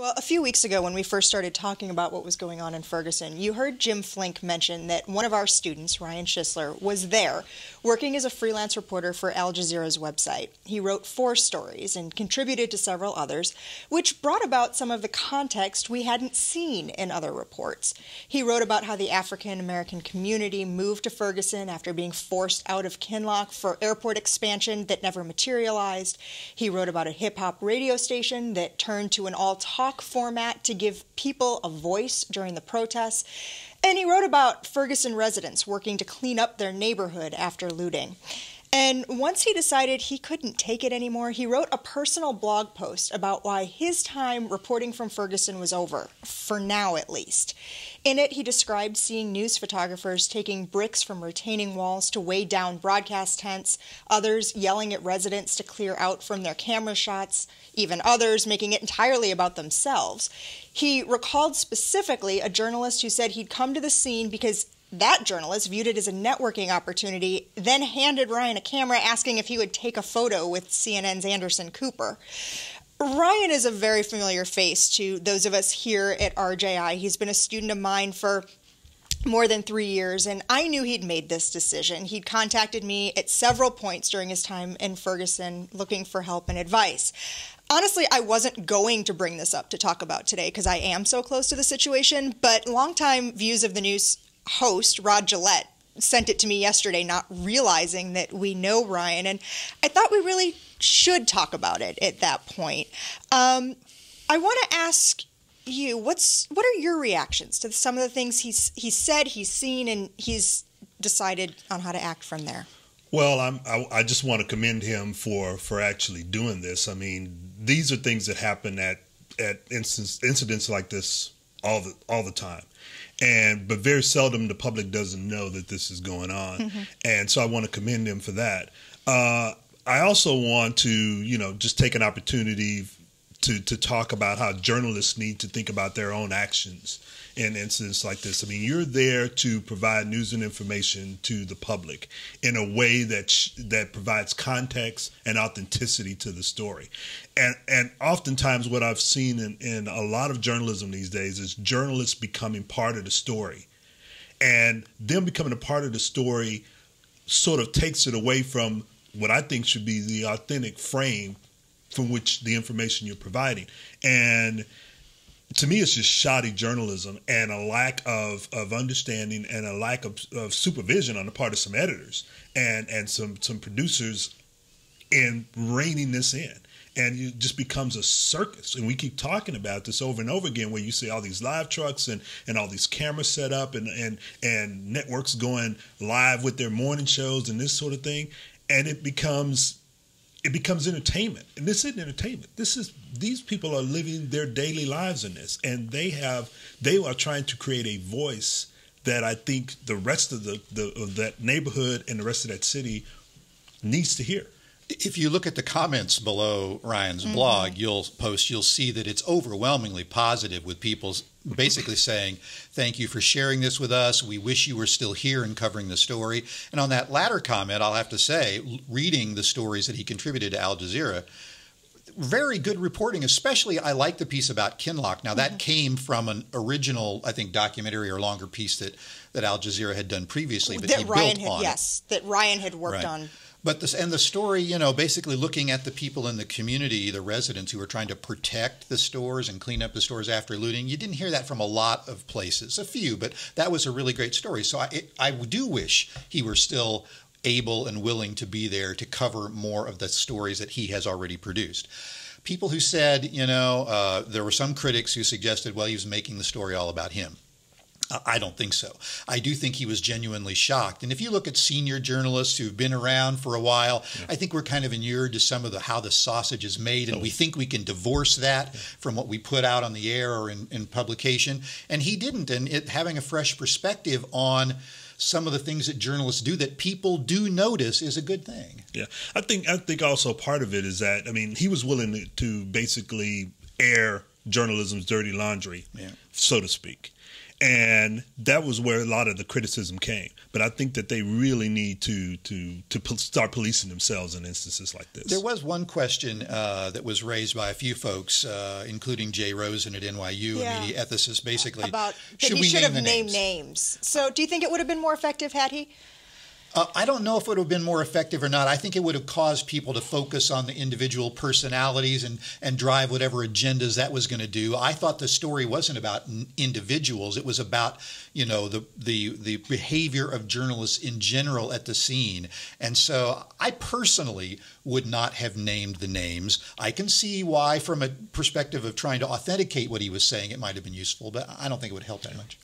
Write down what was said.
Well, a few weeks ago, when we first started talking about what was going on in Ferguson, you heard Jim Flink mention that one of our students, Ryan Schuessler, was there working as a freelance reporter for Al Jazeera's website. He wrote four stories and contributed to several others, which brought about some of the context we hadn't seen in other reports. He wrote about how the African American community moved to Ferguson after being forced out of Kinloch for airport expansion that never materialized. He wrote about a hip hop radio station that turned to an all talk talk format to give people a voice during the protests. And he wrote about Ferguson residents working to clean up their neighborhood after looting. And once he decided he couldn't take it anymore, he wrote a personal blog post about why his time reporting from Ferguson was over, for now at least. In it, he described seeing news photographers taking bricks from retaining walls to weigh down broadcast tents, others yelling at residents to clear out from their camera shots, even others making it entirely about themselves. He recalled specifically a journalist who said he'd come to the scene because that journalist viewed it as a networking opportunity, then handed Ryan a camera asking if he would take a photo with CNN's Anderson Cooper. Ryan is a very familiar face to those of us here at RJI. He's been a student of mine for more than three years, and I knew he'd made this decision. He'd contacted me at several points during his time in Ferguson looking for help and advice. Honestly, I wasn't going to bring this up to talk about today because I am so close to the situation, but longtime views of the news host, Rod Gelatt, sent it to me yesterday, not realizing that we know Ryan. And I thought we really should talk about it at that point. Um, I want to ask you what's what are your reactions to some of the things he's he said he's seen and he's decided on how to act from there well I'm, I, I just want to commend him for for actually doing this i mean these are things that happen at at instance, incidents like this all the all the time. And but very seldom the public doesn't know that this is going on. Mm-hmm. and so i want to commend them for that. Uh, i also want to you know just take an opportunity to to talk about how journalists need to think about their own actions in incidents like this. I mean, you're there to provide news and information to the public in a way that sh- that provides context and authenticity to the story. And and oftentimes, what I've seen in, in a lot of journalism these days is journalists becoming part of the story, and them becoming a part of the story sort of takes it away from what I think should be the authentic frame from which the information you're providing. And to me, it's just shoddy journalism and a lack of, of understanding and a lack of, of supervision on the part of some editors and, and some, some producers in reining this in. And it just becomes a circus. And we keep talking about this over and over again, where you see all these live trucks and, and all these cameras set up and, and, and networks going live with their morning shows and this sort of thing. And it becomes it becomes entertainment. And this isn't entertainment. This is these people are living their daily lives in this. And they have they are trying to create a voice that i think the rest of the, the of that neighborhood and the rest of that city needs to hear if you look at the comments below Ryan's mm-hmm. blog, you'll post, you'll see that it's overwhelmingly positive with people basically saying, Thank you for sharing this with us. We wish you were still here and covering the story. And on that latter comment, I'll have to say, reading the stories that he contributed to Al Jazeera, very good reporting, especially I like the piece about Kinloch. Now, that mm-hmm. came from an original, I think, documentary or longer piece that, that Al Jazeera had done previously, but that he Ryan built had, on Yes, that Ryan had worked right. on but this and the story, you know, basically looking at the people in the community, the residents who were trying to protect the stores and clean up the stores after looting. You didn't hear that from a lot of places, a few, but that was a really great story. So I, it, I do wish he were still able and willing to be there to cover more of the stories that he has already produced. People who said, you know, uh, there were some critics who suggested, well, he was making the story all about him. I don't think so. I do think he was genuinely shocked. And if you look at senior journalists who've been around for a while, yeah. I think we're kind of inured to some of the how the sausage is made, and oh. we think we can divorce that yeah. from what we put out on the air or in, in publication. And he didn't. And it, having a fresh perspective on some of the things that journalists do that people do notice is a good thing. Yeah, I think I think also part of it is that I mean he was willing to basically air journalism's dirty laundry, yeah. so to speak and that was where a lot of the criticism came. But I think that they really need to to to po- start policing themselves in instances like this. There was one question uh, that was raised by a few folks, uh, including Jay Rosen at NYU, Yeah. a media ethicist, basically About that should he we should name have the named names? names. So, do you think it would have been more effective had he? Uh, I don't know if it would have been more effective or not. I think it would have caused people to focus on the individual personalities and, and drive whatever agendas that was going to do. I thought the story wasn't about individuals; it was about you know the the the behavior of journalists in general at the scene. And so, I personally would not have named the names. I can see why, from a perspective of trying to authenticate what he was saying, it might have been useful, but I don't think it would help that much.